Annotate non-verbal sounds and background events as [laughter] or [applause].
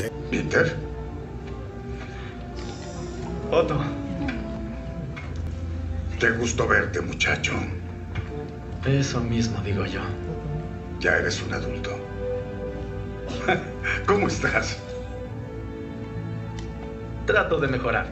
sé. ¿Peter? Otto. Qué gusto verte, muchacho. Eso mismo digo yo. Ya eres un adulto. [laughs] ¿Cómo estás? Trato de mejorar.